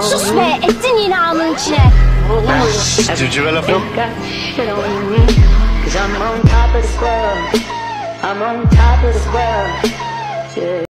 Sus be ettin yine ağzının içine. Civcive laf yok. Cause I'm on top of the world. I'm on top of the world. Yeah.